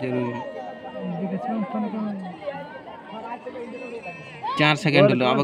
ज़रूर। चार सेकेंड लो अब